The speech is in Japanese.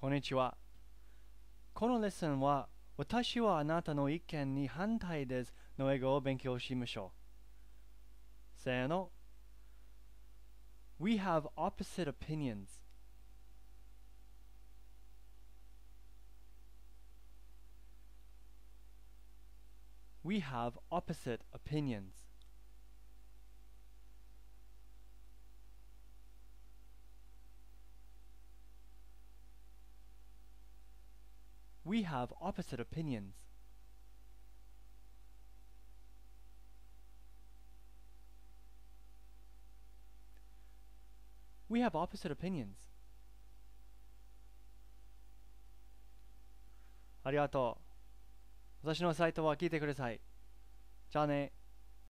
こんにちは。このレッスンは、私はあなたの意見に反対ですの英語を勉強しましょう。せーの。We have opposite opinions. We have opposite opinions. We have opposite opinions. We have opposite opinions. ありがとう。私のサイトは聞いてください。じゃあね。